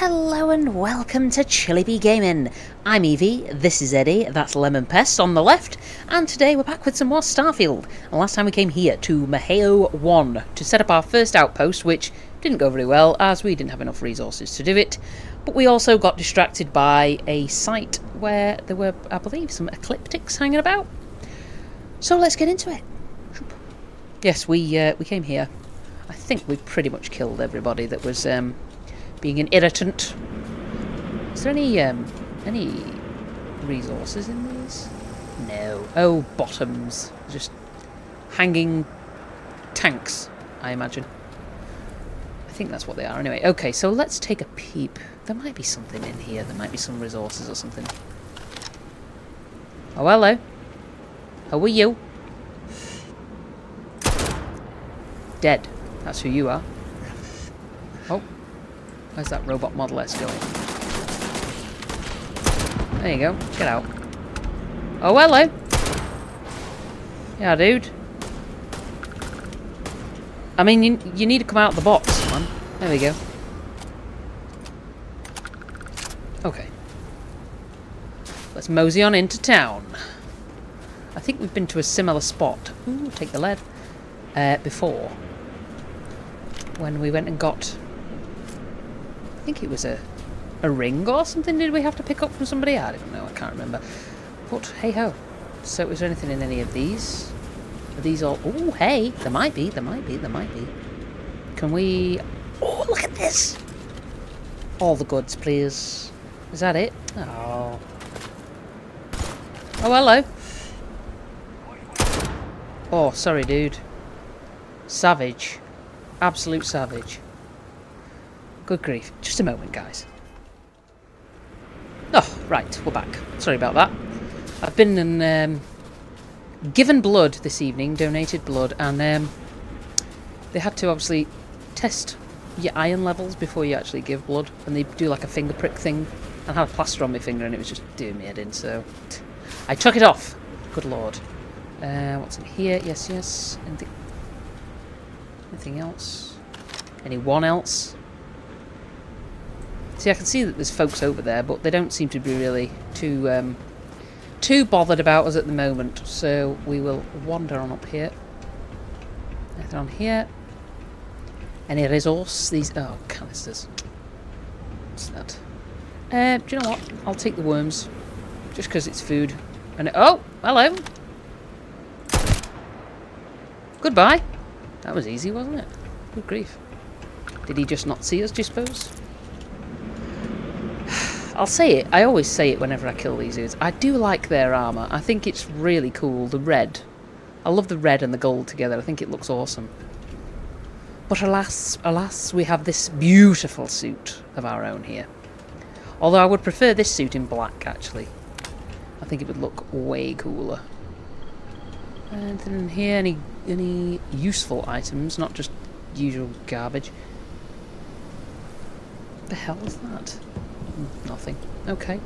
Hello and welcome to Chilly Bee Gaming. I'm Evie, this is Eddie, that's Lemon Pest on the left, and today we're back with some more Starfield. And last time we came here to Maheo 1 to set up our first outpost, which didn't go very well as we didn't have enough resources to do it. But we also got distracted by a site where there were, I believe, some ecliptics hanging about. So let's get into it. Yes, we uh, we came here. I think we pretty much killed everybody that was um, being an irritant. Is there any um, any resources in these? No. Oh, bottoms. Just hanging tanks, I imagine. I think that's what they are. Anyway, okay, so let's take a peep. There might be something in here. There might be some resources or something. Oh, hello. How are you? Dead. That's who you are. Where's that robot Model S going? There you go. Get out. Oh, hello. Yeah, dude. I mean, you, you need to come out of the box, man. There we go. Okay. Let's mosey on into town. I think we've been to a similar spot. Ooh, take the lead. Uh, before. When we went and got think it was a a ring or something did we have to pick up from somebody? I don't know, I can't remember. But hey ho. So is there anything in any of these? Are these all Oh hey, there might be, there might be, there might be. Can we Oh look at this! All the goods, please. Is that it? Oh. Oh hello. Oh, sorry dude. Savage. Absolute savage. Good grief. Just a moment, guys. Oh, right, we're back. Sorry about that. I've been and um, given blood this evening, donated blood, and um, they had to obviously test your iron levels before you actually give blood, and they do like a finger prick thing. I had a plaster on my finger, and it was just doing me head in, so I took it off. Good lord. Uh, what's in here? Yes, yes. Anything, anything else? Anyone else? See, I can see that there's folks over there, but they don't seem to be really too um, too bothered about us at the moment. So we will wander on up here. Anything on here? Any resource? These oh canisters. What's that? Uh, do you know what? I'll take the worms, just because it's food. And oh, hello. Goodbye. That was easy, wasn't it? Good grief. Did he just not see us, do you suppose? I'll say it. I always say it whenever I kill these dudes. I do like their armour. I think it's really cool. The red. I love the red and the gold together. I think it looks awesome. But alas, alas, we have this beautiful suit of our own here. Although I would prefer this suit in black, actually. I think it would look way cooler. Anything in here? Any, any useful items, not just usual garbage. the hell is that? Nothing. Okay.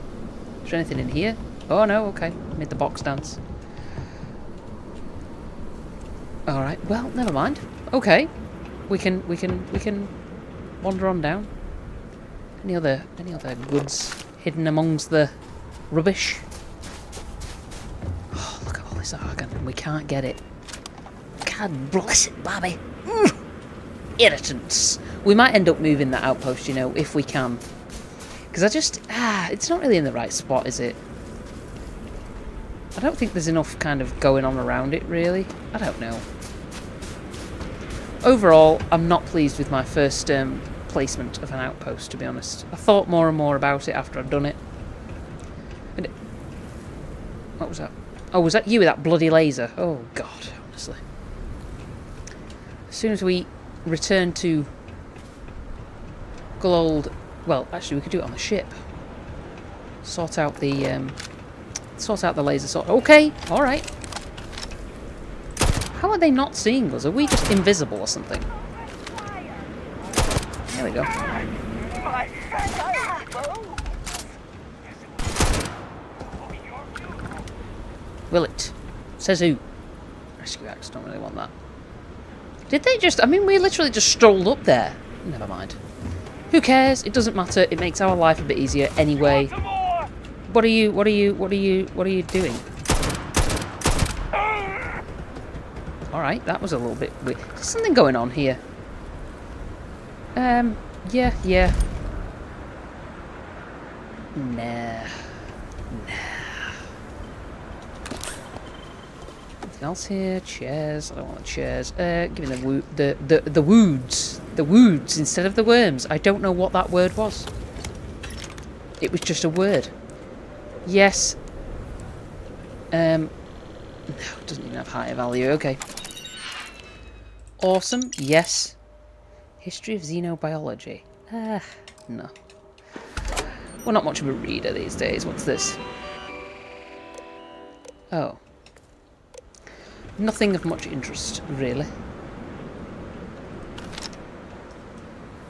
Is there anything in here? Oh no, okay. Made the box dance. Alright, well, never mind. Okay. We can we can we can wander on down. Any other any other goods hidden amongst the rubbish? Oh, look at all this argon and we can't get it. God bless it, Bobby. Mm. Irritants. We might end up moving that outpost, you know, if we can. Because I just... Ah, it's not really in the right spot, is it? I don't think there's enough kind of going on around it, really. I don't know. Overall, I'm not pleased with my first um, placement of an outpost, to be honest. I thought more and more about it after I'd done it. And it what was that? Oh, was that you with that bloody laser? Oh, God, honestly. As soon as we return to good old well, actually, we could do it on the ship. Sort out the, um, sort out the laser sort. Okay, all right. How are they not seeing us? Are we just invisible or something? There we go. Will it? Says who? Rescue axe, don't really want that. Did they just... I mean, we literally just strolled up there. Never mind. Who cares? It doesn't matter. It makes our life a bit easier anyway. What are you, what are you, what are you, what are you doing? Alright, that was a little bit weird. There's something going on here. Um, yeah, yeah. Nah. Nah. Anything else here? Chairs. I don't want chairs. Uh, give me the the, the, the woods. The woods instead of the worms. I don't know what that word was. It was just a word. Yes. Um, no, it doesn't even have higher value. Okay. Awesome. Yes. History of xenobiology. Ah, no. We're not much of a reader these days. What's this? Oh. Nothing of much interest, really.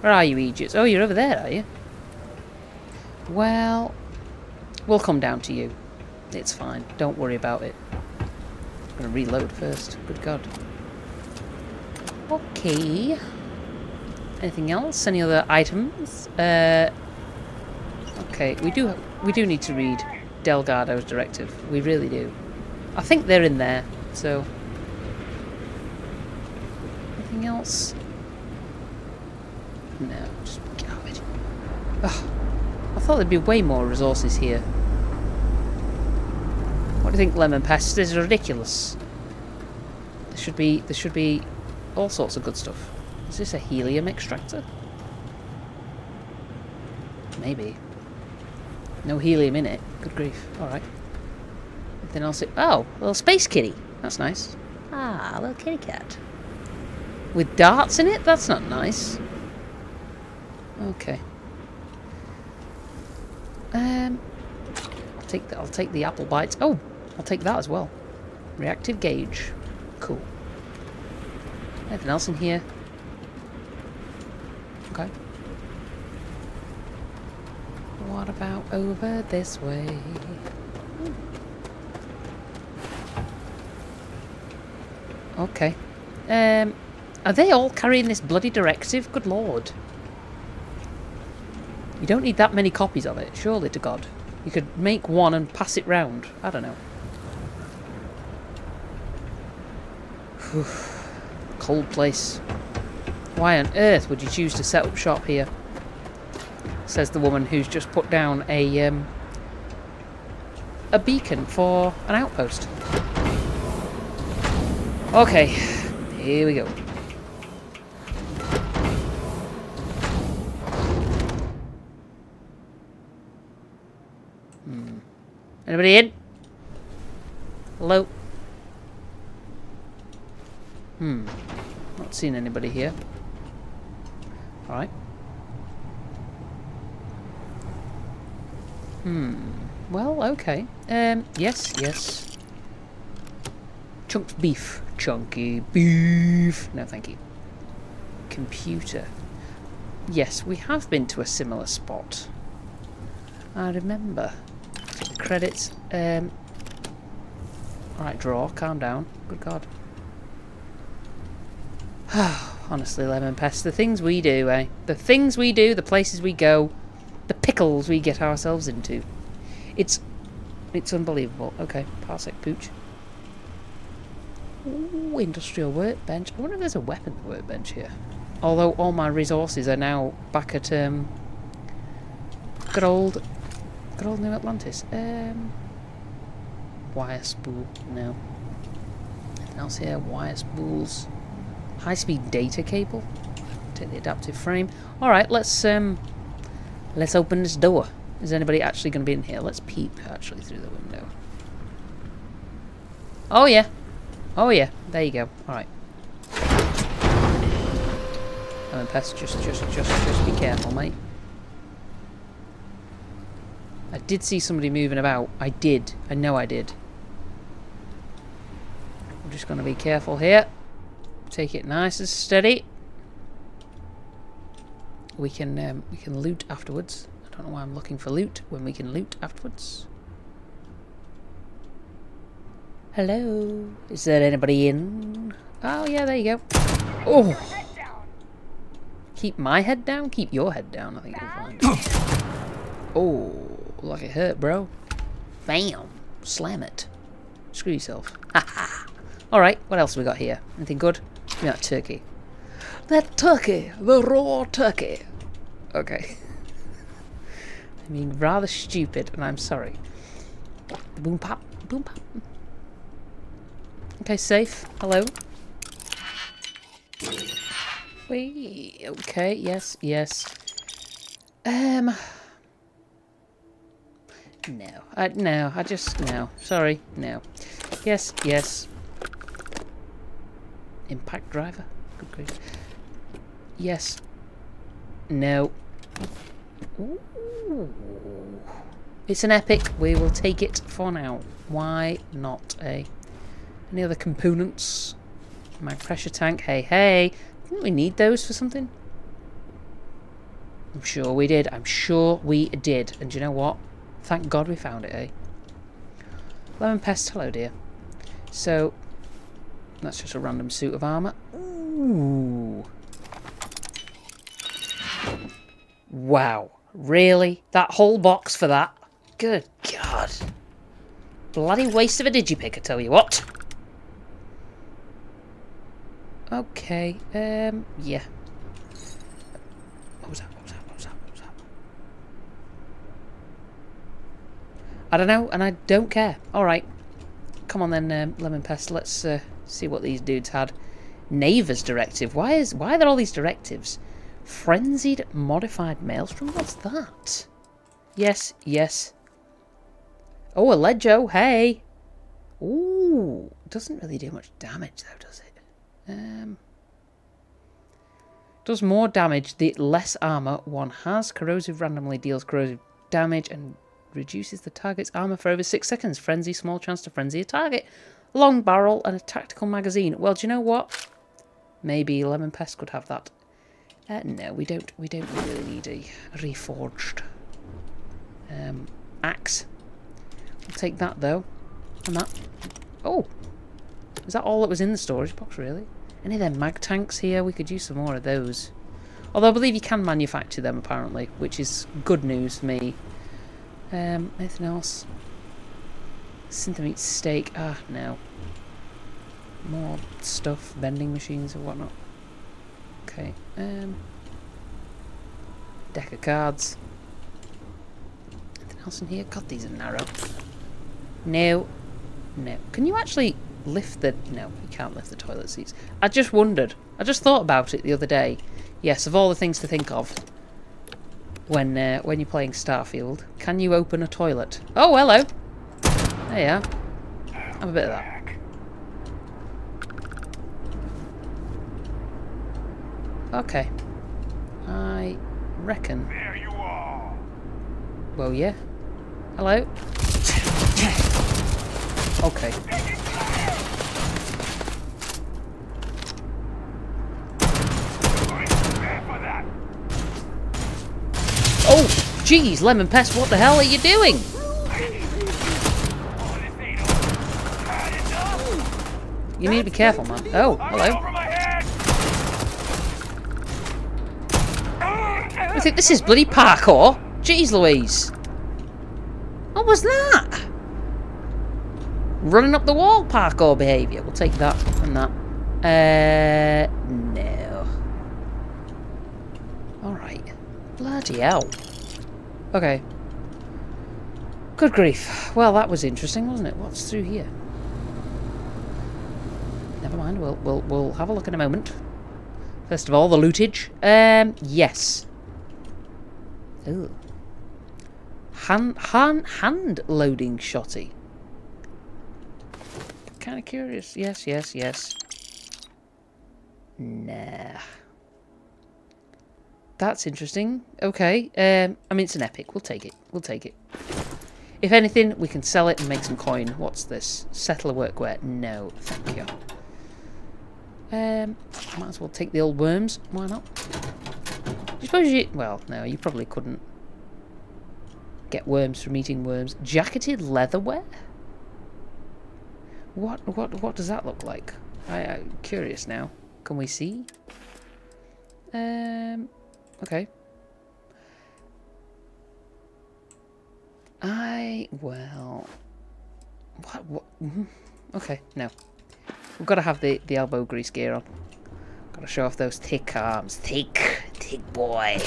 Where are you, Aegis? Oh, you're over there, are you? Well, we'll come down to you. It's fine. Don't worry about it. I'm going to reload first. Good God. Okay. Anything else? Any other items? Uh, okay, we do we do need to read Delgado's directive. We really do. I think they're in there, so... Anything else? No, just garbage. Ugh. I thought there'd be way more resources here. What do you think, Lemon Pest? This is ridiculous. There should be there should be all sorts of good stuff. Is this a helium extractor? Maybe. No helium in it. Good grief. Alright. Then I'll say, oh, a little space kitty. That's nice. Ah, little kitty cat. With darts in it? That's not nice. Okay. Um, I'll take the, I'll take the apple bites. Oh, I'll take that as well. Reactive gauge. Cool. Anything else in here? Okay. What about over this way? Okay. Um, are they all carrying this bloody directive? Good lord. You don't need that many copies of it, surely to God. You could make one and pass it round. I don't know. cold place. Why on earth would you choose to set up shop here? Says the woman who's just put down a um, a beacon for an outpost. Okay, here we go. Anybody in? Hello? Hmm. Not seen anybody here. Alright. Hmm. Well, okay. Um, yes, yes. Chunked beef. Chunky beef. No, thank you. Computer. Yes, we have been to a similar spot. I remember. Credits. Um. Alright, draw. Calm down. Good God. Honestly, Lemon Pest, the things we do, eh? The things we do, the places we go, the pickles we get ourselves into. It's it's unbelievable. Okay, Parsec Pooch. Ooh, industrial workbench. I wonder if there's a weapon workbench here. Although all my resources are now back at um good old good old New Atlantis. Um wire spool, no. Anything else here? Wire spools. High-speed data cable. Take the adaptive frame. Alright, let's um let's open this door. Is anybody actually going to be in here? Let's peep actually through the window. Oh yeah. Oh yeah. There you go. Alright. I pest, just just just just be careful, mate. I did see somebody moving about. I did. I know I did. I'm just going to be careful here. Take it nice and steady. We can um, we can loot afterwards. I don't know why I'm looking for loot when we can loot afterwards. Hello? Is there anybody in? Oh yeah, there you go. Oh! keep my head down? Keep your head down, I think you'll find. oh, like it hurt, bro. Bam. Slam it. Screw yourself. Alright, what else we got here? Anything good? Give me that turkey. That turkey! The raw turkey! Okay. I mean, rather stupid, and I'm sorry. Boom pop, boom pop. Okay, safe. Hello. Wait, okay, yes, yes. Um... No, I, no, I just, no. Sorry, no. Yes, yes. Impact driver? Good grief. Yes. No. Ooh. It's an epic. We will take it for now. Why not, eh? Any other components? My pressure tank. Hey, hey. Didn't we need those for something? I'm sure we did. I'm sure we did. And you know what? Thank God we found it, eh? Lemon Pest, hello dear. So, that's just a random suit of armour. Ooh. Wow. Really? That whole box for that? Good God. Bloody waste of a digipick, I tell you what. Okay, um, yeah. What was that? What was that? What was that? What was that? I don't know, and I don't care. Alright. Come on then, um, Lemon Pest, let's uh, see what these dudes had. Naver's directive. Why is why are there all these directives? Frenzied modified maelstrom? What's that? Yes, yes. Oh, a Ledjo, hey! Ooh, doesn't really do much damage though, does it? Um, does more damage the less armor one has. Corrosive randomly deals corrosive damage and reduces the target's armor for over six seconds. Frenzy, small chance to frenzy a target. Long barrel and a tactical magazine. Well, do you know what? Maybe Lemon Pest could have that. Uh, no, we don't. We don't really need a reforged um, axe. We'll take that though, and that. Oh, is that all that was in the storage box? Really? Any of them mag tanks here? We could use some more of those. Although I believe you can manufacture them apparently, which is good news for me. Um, anything else? Synthemeat steak. Ah, no. More stuff, vending machines or whatnot. Okay. Um, deck of cards. Anything else in here? God, these are narrow. No. No. Can you actually lift the... No, you can't lift the toilet seats. I just wondered. I just thought about it the other day. Yes, of all the things to think of when uh, when you're playing Starfield, can you open a toilet? Oh, hello. There you are. Have a bit of that. Okay. I reckon. There you are. Well, yeah. Hello. Okay. Prepare for that. Oh, jeez, Lemon Pest, what the hell are you doing? You need to be careful, man. Oh, hello. I think this is bloody parkour. Jeez Louise. What was that? Running up the wall parkour behaviour. We'll take that and that. Uh, no. Alright. Bloody hell. Okay. Good grief. Well, that was interesting, wasn't it? What's through here? Never mind. We'll we'll we'll have a look in a moment. First of all, the lootage. Um, yes. Ooh. Hand hand hand loading shotty. Kind of curious. Yes, yes, yes. Nah. That's interesting. Okay. Um, I mean, it's an epic. We'll take it. We'll take it. If anything, we can sell it and make some coin. What's this? Settler workwear? No, thank you. Um, might as well take the old worms. Why not? Suppose you... Well, no, you probably couldn't get worms from eating worms. Jacketed leatherware? What what what does that look like? I, I'm curious now. Can we see? Um, okay. I, well... What, what? mhm. Okay, no. We've got to have the, the elbow grease gear on. Got to show off those thick arms. Thick, thick boy.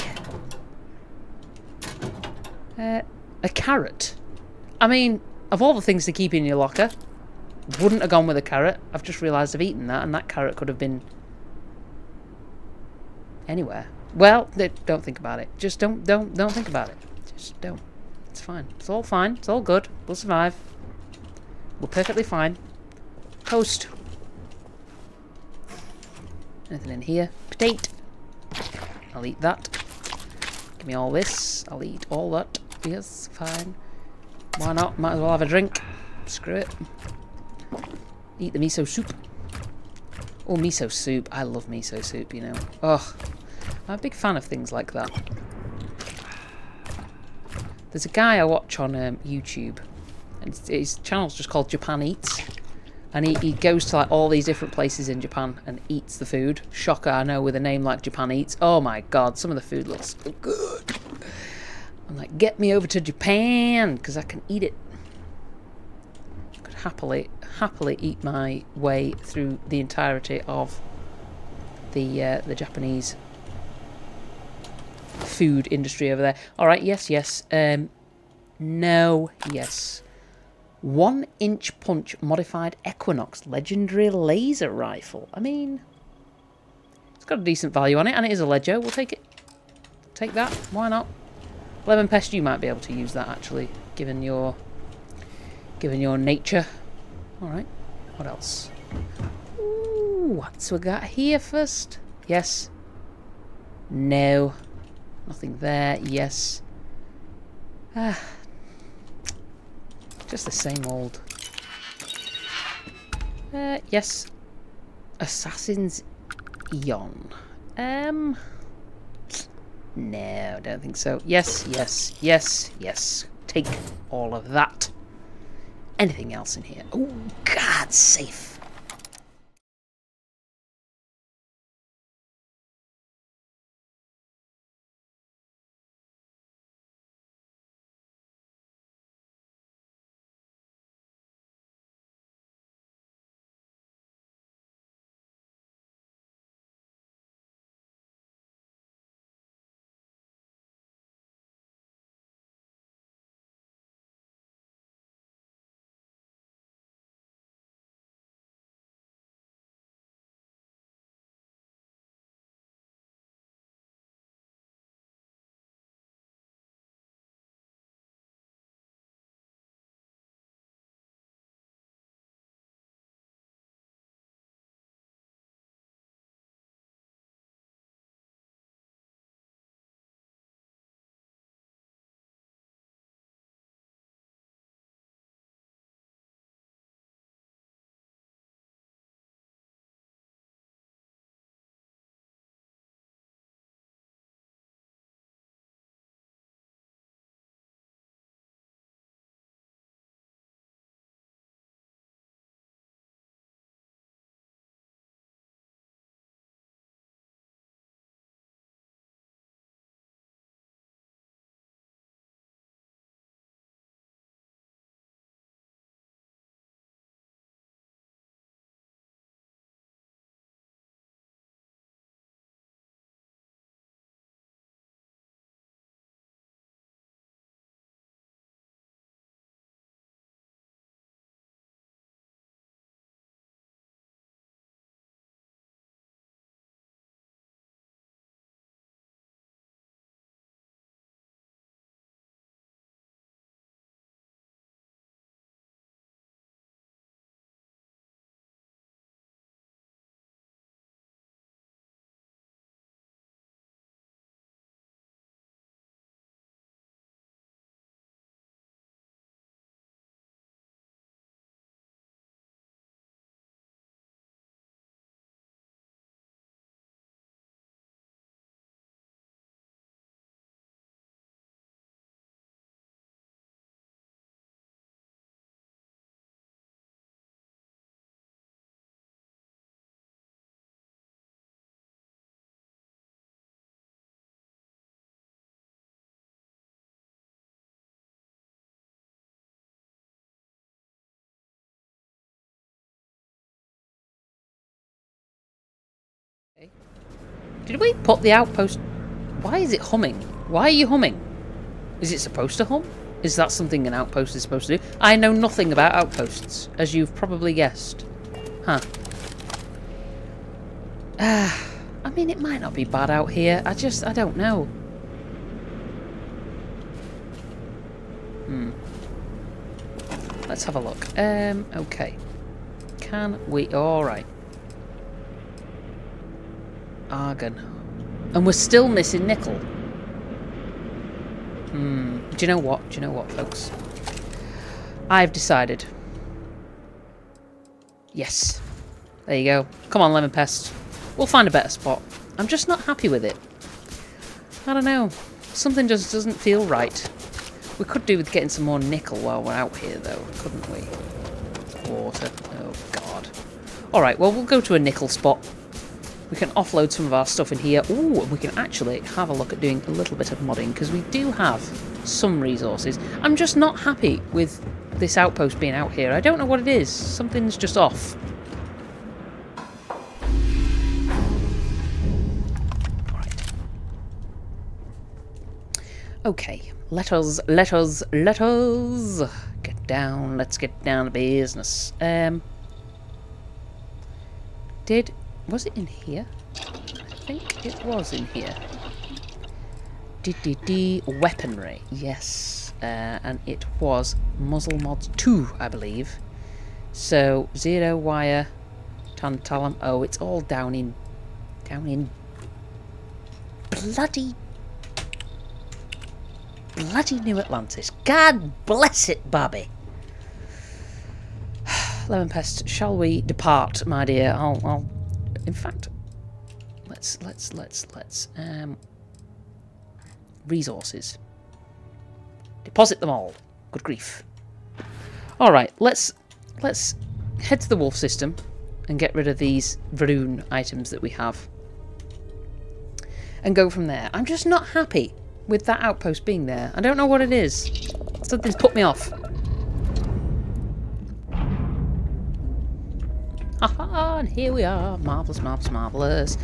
Uh, a carrot. I mean, of all the things to keep in your locker, wouldn't have gone with a carrot. I've just realised I've eaten that, and that carrot could have been anywhere. Well, don't think about it. Just don't, don't, don't think about it. Just don't. It's fine. It's all fine. It's all good. We'll survive. We're perfectly fine. Toast. Anything in here? Potato. I'll eat that. Give me all this. I'll eat all that. Yes, fine. Why not? Might as well have a drink. Screw it. Eat the miso soup. Oh, miso soup. I love miso soup, you know. Oh, I'm a big fan of things like that. There's a guy I watch on um, YouTube, and his- channel's just called Japan Eats, and he, he goes to like all these different places in Japan and eats the food. Shocker, I know, with a name like Japan Eats. Oh my god, some of the food looks good. I'm like, get me over to Japan, because I can eat it. Could happily, happily eat my way through the entirety of the uh, the Japanese food industry over there. All right, yes, yes. Um, no, yes. One inch punch modified Equinox legendary laser rifle. I mean, it's got a decent value on it, and it is a Legio. We'll take it. Take that. Why not? Lemon Pest, you might be able to use that actually, given your given your nature. All right. What else? Ooh, what's we got here first? Yes. No. Nothing there. Yes. Ah. Just the same old. Uh, yes. Assassin's Eon. Um. No, don't think so. Yes, yes, yes, yes. Take all of that. Anything else in here? Oh, God, safe. Did we put the outpost... Why is it humming? Why are you humming? Is it supposed to hum? Is that something an outpost is supposed to do? I know nothing about outposts, as you've probably guessed. Huh. Ah, I mean, it might not be bad out here. I just, I don't know. Hmm. Let's have a look. Um, okay. Can we... Alright. Argon. And we're still missing nickel. Hmm. Do you know what? Do you know what, folks? I've decided. Yes. There you go. Come on, Lemon Pest. We'll find a better spot. I'm just not happy with it. I don't know. Something just doesn't feel right. We could do with getting some more nickel while we're out here, though, couldn't we? Water. Oh, God. Alright, well, we'll go to a nickel spot. We can offload some of our stuff in here. Ooh, and we can actually have a look at doing a little bit of modding, because we do have some resources. I'm just not happy with this outpost being out here. I don't know what it is. Something's just off. Okay, let us, let us, let us get down. Let's get down to business. Um, did was it in here? I think it was in here. D weaponry. Yes, uh, and it was muzzle mods two, I believe. So zero wire, tantalum. Oh, it's all down in, down in bloody bloody New Atlantis. God bless it, Bobby. Lemon Pest, shall we depart, my dear? I'll, I'll, in fact, let's, let's, let's, let's, um, resources. Deposit them all. Good grief. Alright, let's, let's head to the wolf system and get rid of these Va'ruun items that we have. And go from there. I'm just not happy with that outpost being there. I don't know what it is. Something's put me off. Haha, and here we are. Marvellous, marvellous, marvellous.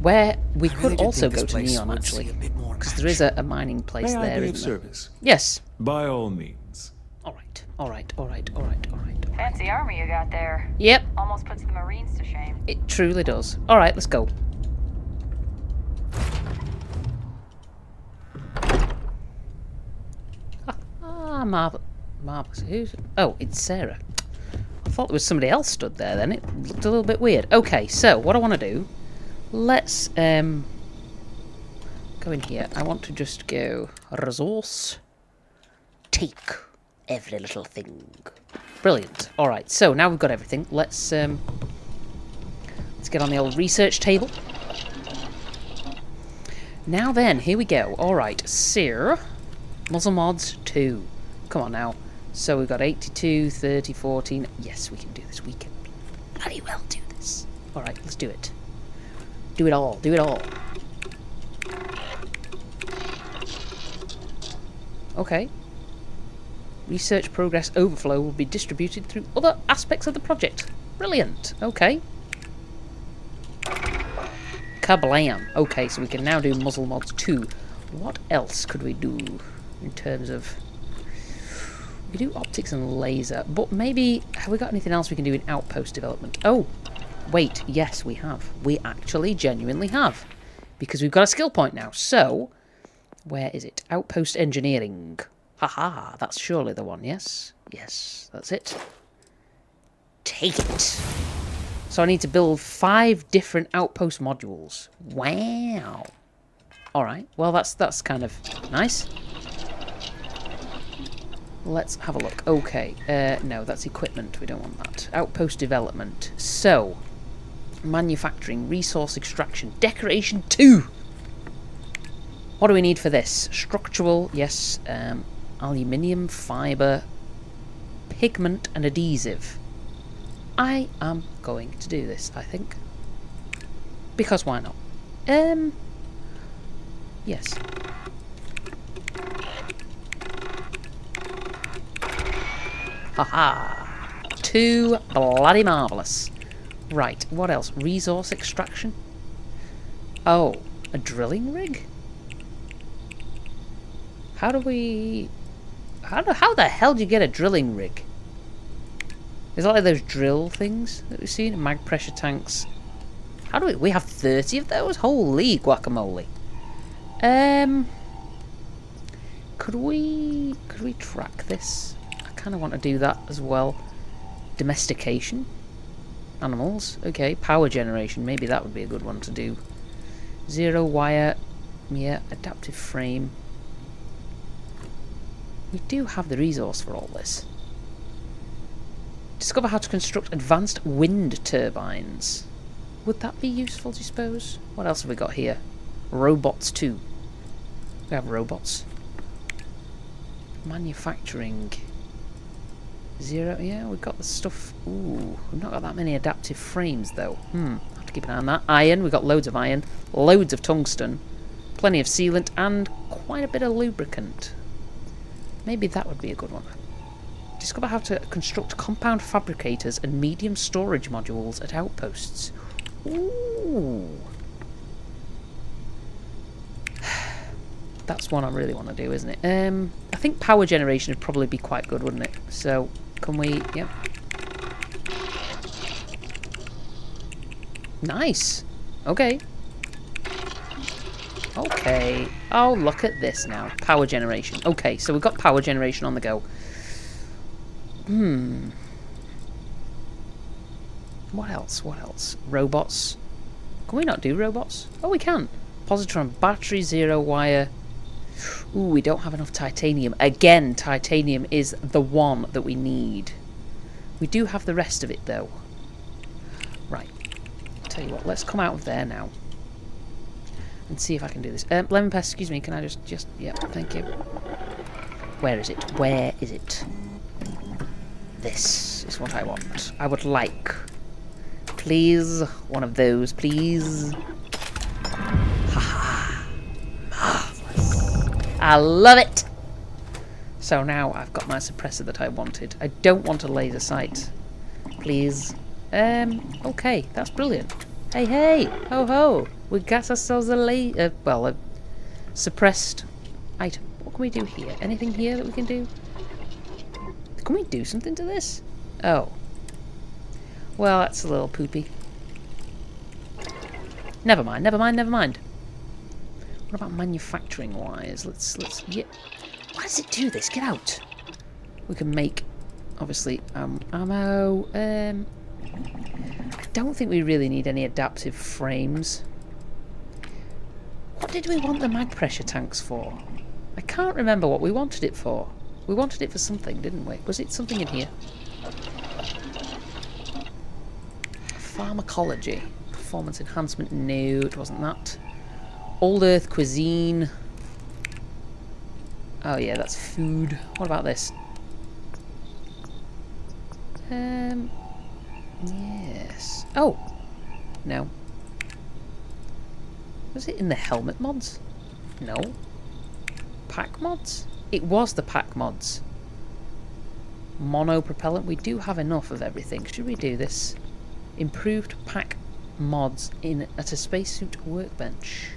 Where we I could really also go to Neon, actually. a bit more Because there is a, a mining place May I there, be of isn't there? service? Yes. By all means. Alright, alright, alright, alright, alright. Fancy army you got there. Yep, Almost puts the Marines to shame. it truly does. Alright, let's go. Ah, marvel, marvelous. Who's? Oh, it's Sarah. I thought there was somebody else stood there. Then it looked a little bit weird. Okay, so what I want to do, let's um go in here. I want to just go resource, take every little thing. Brilliant. All right, so now we've got everything. Let's um let's get on the old research table. Now then, here we go. All right, Sir, muzzle mods two. Come on now. So we've got 82, 30, 14. Yes, we can do this. We can bloody well do this. All right, let's do it. Do it all. Do it all. Okay. Research progress overflow will be distributed through other aspects of the project. Brilliant. Okay. Kablam. Okay, so we can now do muzzle mods 2. What else could we do in terms of... We do optics and laser, but maybe... Have we got anything else we can do in outpost development? Oh, wait, yes, we have. We actually genuinely have. Because we've got a skill point now. So, where is it? Outpost engineering. Haha, that's surely the one, yes? Yes, that's it. Take it. So I need to build five different outpost modules. Wow. Alright, well that's that's kind of nice. Let's have a look. Okay, uh, no, that's equipment. We don't want that. Outpost development. So, manufacturing, resource extraction, decoration 2! What do we need for this? Structural, yes. Um, aluminium, fibre, pigment and adhesive. I am going to do this, I think. Because why not? Um, yes. Haha. Too bloody marvellous. Right, what else? Resource extraction? Oh, a drilling rig? How do we... How, do, how the hell do you get a drilling rig? Is that like those drill things that we've seen? Mag pressure tanks. How do we... We have 30 of those? Holy guacamole. Um... Could we... Could we track this? Kind of want to do that as well. Domestication. Animals. Okay, power generation. Maybe that would be a good one to do. Zero wire. Yeah, adaptive frame. We do have the resource for all this. Discover how to construct advanced wind turbines. Would that be useful, do you suppose? What else have we got here? Robots too. We have robots. Manufacturing. Zero, yeah, we've got the stuff. Ooh, we've not got that many adaptive frames though. Hmm, have to keep an eye on that. Iron, we've got loads of iron, loads of tungsten, plenty of sealant, and quite a bit of lubricant. Maybe that would be a good one. Discover how to construct compound fabricators and medium storage modules at outposts. Ooh. That's one I really want to do, isn't it? Um, I think power generation would probably be quite good, wouldn't it? So, can we... Yep. Nice. Okay. Okay. Oh, look at this now. Power generation. Okay, so we've got power generation on the go. Hmm. What else? What else? Robots. Can we not do robots? Oh, we can. Positron battery, zero wire. Ooh, we don't have enough titanium. Again, titanium is the one that we need. We do have the rest of it, though. Right. I'll tell you what, let's come out of there now. And see if I can do this. Um, lemon pest, excuse me, can I just, just, yeah, thank you. Where is it? Where is it? This is what I want. I would like. Please, one of those, please. Haha. Marvellous. I love it! So now I've got my suppressor that I wanted. I don't want a laser sight. Please. Um, okay, that's brilliant. Hey, hey! Ho, ho! We got ourselves a la- uh, well, a suppressed item. What can we do here? Anything here that we can do? Can we do something to this? Oh. Well, that's a little poopy. Never mind, never mind, never mind. What about manufacturing wise? Let's let's yeah. Why does it do this? Get out. We can make obviously um ammo. Um I don't think we really need any adaptive frames. What did we want the mag pressure tanks for? I can't remember what we wanted it for. We wanted it for something, didn't we? Was it something in here? Pharmacology. Performance enhancement. No, it wasn't that. Old Earth cuisine. Oh yeah, that's food. What about this? Um. Yes. Oh. No. Was it in the helmet mods? No. Pack mods? It was the pack mods. Mono propellant. We do have enough of everything. Should we do this? Improved pack mods in at a spacesuit workbench.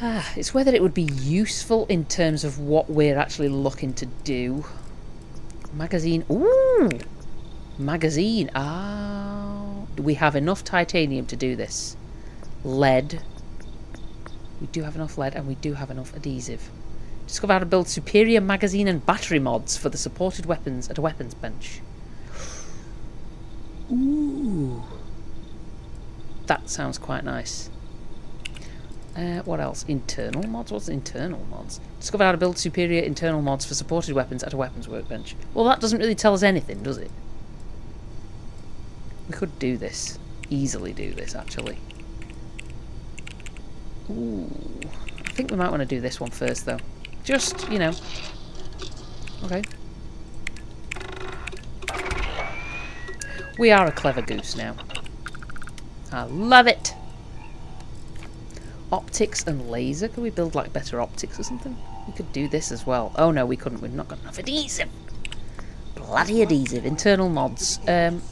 Ah, it's whether it would be useful in terms of what we're actually looking to do. Magazine. Ooh! Magazine. Ah. We have enough titanium to do this. Lead. We do have enough lead and we do have enough adhesive. Discover how to build superior magazine and battery mods for the supported weapons at a weapons bench. Ooh. That sounds quite nice. Uh, what else? Internal mods? What's internal mods? Discover how to build superior internal mods for supported weapons at a weapons workbench. Well, that doesn't really tell us anything, does it? We could do this. Easily do this, actually. Ooh. I think we might want to do this one first, though. Just, you know. Okay. We are a clever goose now. I love it! Optics and laser. Could we build like better optics or something? We could do this as well. Oh no, we couldn't. We've not got enough adhesive. Bloody adhesive. Internal mods. Um,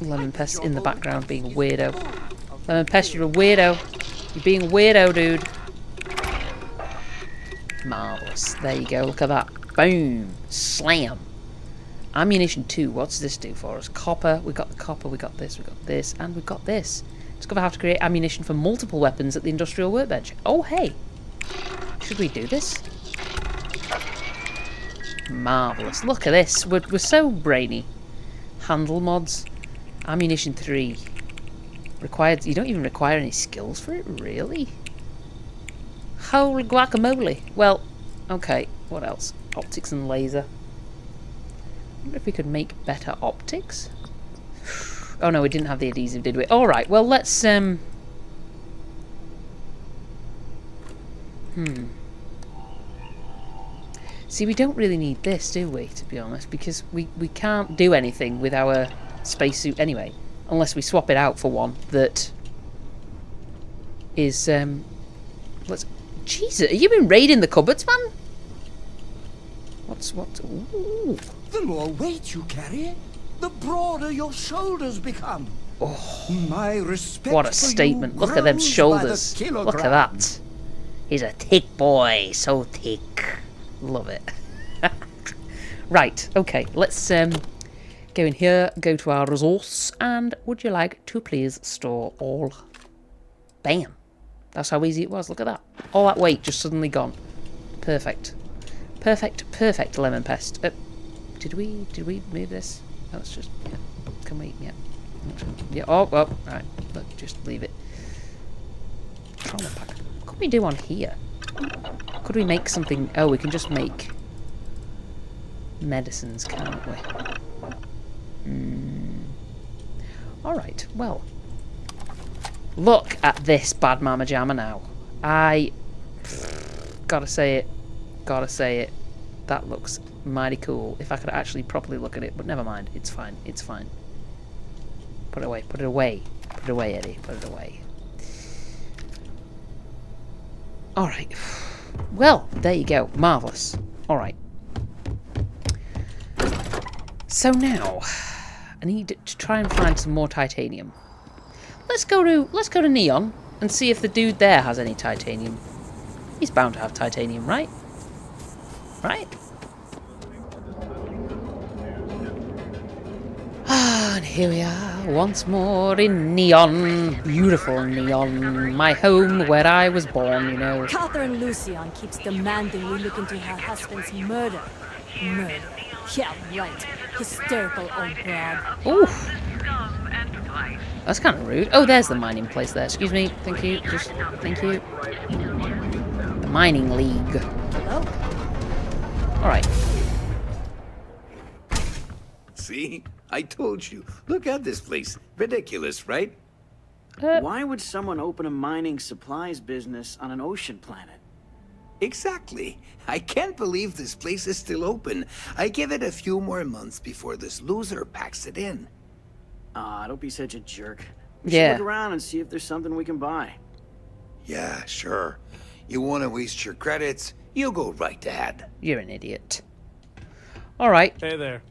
Lemon Pest in the background being weirdo. Lemon Pest, you're a weirdo. You're being a weirdo, dude. Marvellous. There you go. Look at that. Boom. Slam. Ammunition 2. What's this do for us? Copper. We got the copper. We got this. We got this. And we got this. Discover how to create ammunition for multiple weapons at the industrial workbench. Oh, hey. Should we do this? Marvellous. Look at this. We're, we're so brainy. Handle mods. Ammunition 3. Required. You don't even require any skills for it, really? Holy guacamole. Well, okay. What else? Optics and laser. I wonder if we could make better optics. Oh no, we didn't have the adhesive, did we? Alright, well let's um Hmm. See, we don't really need this, do we, to be honest? Because we, we can't do anything with our spacesuit anyway. Unless we swap it out for one that is, um... Let's... Jesus, are you been raiding the cupboards, man? What's... what? Ooh. The more weight you carry, the broader your shoulders become. Oh, my respect What a statement. Look at them by the shoulders. Look at that. He's a thick boy. So thick. Love it. right, okay. Let's um, go in here, go to our resource, and would you like to please store all? Bam. That's how easy it was. Look at that. All that weight just suddenly gone. Perfect. Perfect, perfect lemon pest. Uh, did we did we move this? Let's just yeah. Can we yeah. Yeah, oh well, right. Look, just leave it. Trauma pack. What could we do on here? Could we make something oh we can just make medicines, can't we? Hmm. Alright, well. Look at this bad mama jamma now. I gotta say it. Gotta say it. That looks mighty cool. If I could actually properly look at it, but never mind. It's fine. It's fine. Put it away. Put it away. Put it away, Eddie. Put it away. Alright. Well, there you go. Marvellous. Alright. So now, I need to try and find some more titanium. Let's go to let's go to Neon and see if the dude there has any titanium. He's bound to have titanium, right? Right? Ah, and here we are once more in Neon. Beautiful Neon. My home where I was born, you know. Catherine Lucian keeps demanding we look into her husband's murder. Murder. Yeah, right. Hysterical old broad. Oof. That's kind of rude. Oh, there's the mining place there. Excuse me. Thank you. Just thank you. The mining league. Hello? All right. See? I told you. Look at this place. Ridiculous, right? Why would someone open a mining supplies business on an ocean planet? Exactly. I can't believe this place is still open. I give it a few more months before this loser packs it in. Ah, don't be such a jerk. We Yeah. should look around and see if there's something we can buy. Yeah, sure. You want to waste your credits? You go right ahead. You're an idiot. All right. Hey there.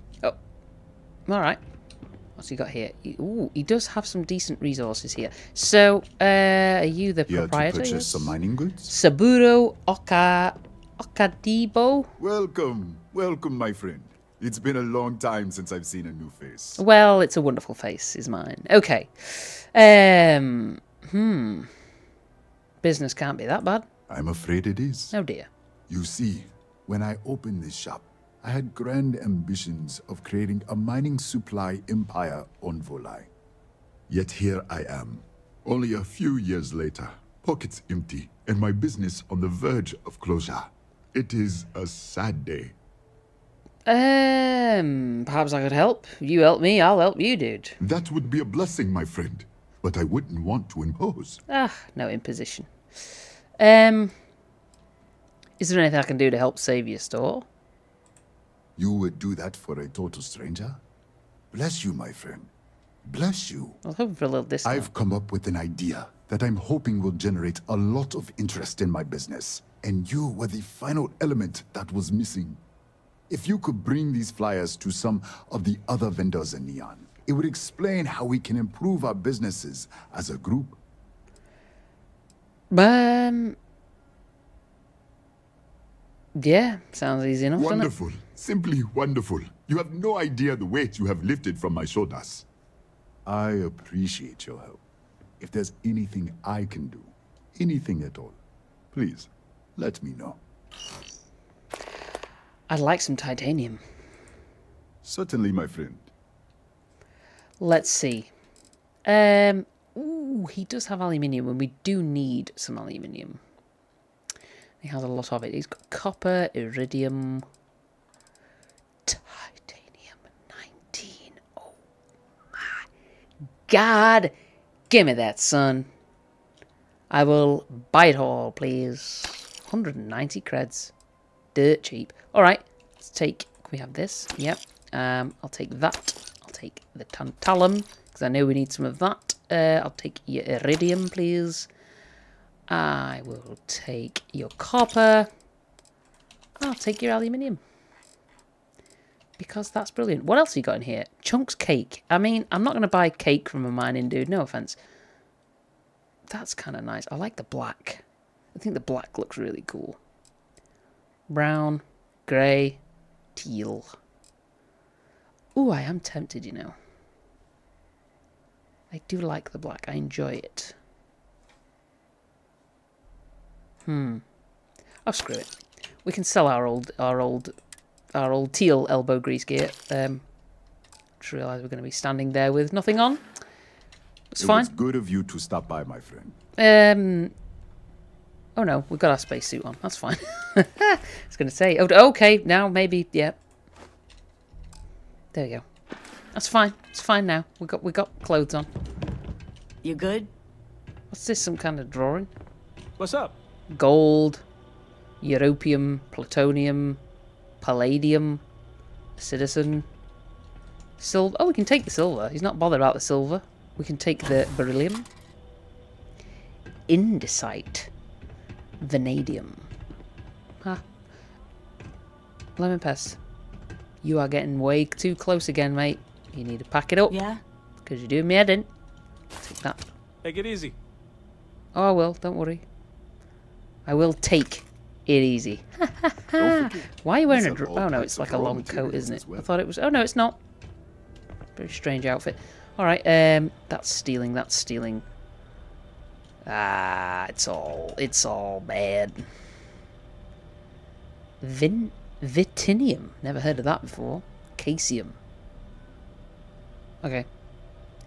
Oh. All right. What's he got here? He- Ooh, he does have some decent resources here. So, uh, are you the Here to proprietor? purchase yes? some mining goods? Saburo Oka Okadibo. Welcome, welcome, my friend. It's been a long time since I've seen a new face. Well, it's a wonderful face, is mine. Okay. Um. Hmm. Business can't be that bad. I'm afraid it is. Oh dear. You see, when I opened this shop, I had grand ambitions of creating a mining supply empire on Volii. Yet here I am, only a few years later, pockets empty, and my business on the verge of closure. It is a sad day. Um. Perhaps I could help. You help me, I'll help you, dude. That would be a blessing, my friend, but I wouldn't want to impose. Ah, no imposition. Um. Is there anything I can do to help save your store? You would do that for a total stranger? Bless you, my friend. Bless you. I was hoping for a little discount. I've come up with an idea that I'm hoping will generate a lot of interest in my business. And you were the final element that was missing. If you could bring these flyers to some of the other vendors in Neon, It would explain how we can improve our businesses as a group. Um. Yeah, sounds easy enough. doesn't it? Wonderful. Simply wonderful. You have no idea the weight you have lifted from my shoulders. I appreciate your help. If there's anything I can do, anything at all, please let me know. I'd like some titanium. Certainly, my friend. Let's see. Um. Ooh, he does have aluminium, and we do need some aluminium. He has a lot of it. He's got copper, iridium, titanium, 19. Oh my god. Give me that, son. I will buy it all, please. 190 creds. Dirt cheap. Alright, let's take... We have this? Yep. Um, I'll take that. I'll take the tantalum, because I know we need some of that. Uh, I'll take your iridium, please. I will take your copper. I'll take your aluminium. Because that's brilliant. What else have you got in here? Chunks cake. I mean, I'm not going to buy cake from a mining dude. No offense. That's kind of nice. I like the black. I think the black looks really cool. Brown, grey, teal. Ooh, I am tempted, you know. I do like the black. I enjoy it. Hmm. Oh, screw it. We can sell our old, our old, our old teal elbow grease gear. Um, just realised we're going to be standing there with nothing on. It's it fine. was good of you to stop by, my friend. Um. Oh no, we've got our spacesuit on. That's fine. I was going to say. Oh, okay. Now maybe. Yeah. There you go. That's fine. It's fine now. We got we got clothes on. You good? What's this? Some kind of drawing? What's up? Gold, europium, plutonium, palladium, citizen, silver. Oh, we can take the silver. He's not bothered about the silver. We can take the beryllium, indicite, vanadium. Huh. Lemon pest. You are getting way too close again, mate. You need to pack it up. Yeah? Because you're doing me head in. Take that. Take it easy. Oh, I will. Don't worry. I will take it easy. Why are you wearing a... These Dr- oh, no, it's like a long coat, isn't it? well. I thought it was... Oh, no, it's not. Very strange outfit. All right, um, that's stealing. That's stealing. Ah, it's all... It's all bad. Vin... Vytinium. Never heard of that before. Casium. Okay.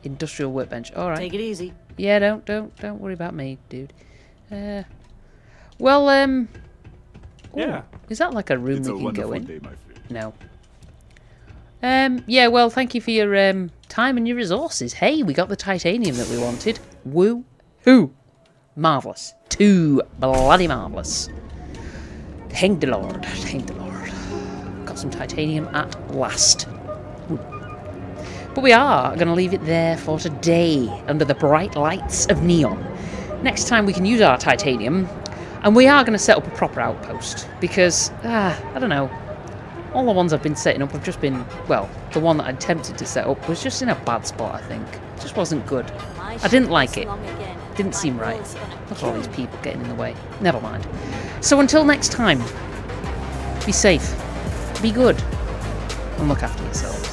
Industrial workbench. All right. Take it easy. Yeah, don't don't don't worry about me, dude. Uh, well, um, ooh, Yeah. is that like a room It's a we can go in? day, my. No. Um, yeah, well, thank you for your um time and your resources. Hey, we got the titanium that we wanted. Woo hoo, marvelous, too bloody marvelous. Thank the Lord, thank the Lord. Got some titanium at last. But we are going to leave it there for today, under the bright lights of neon. Next time we can use our titanium, and we are going to set up a proper outpost, because, ah, I don't know, all the ones I've been setting up have just been, well, the one that I attempted to set up was just in a bad spot, I think. It just wasn't good. I didn't like it. Didn't seem right. Look at all these people getting in the way. Never mind. So until next time, be safe, be good, and look after yourselves.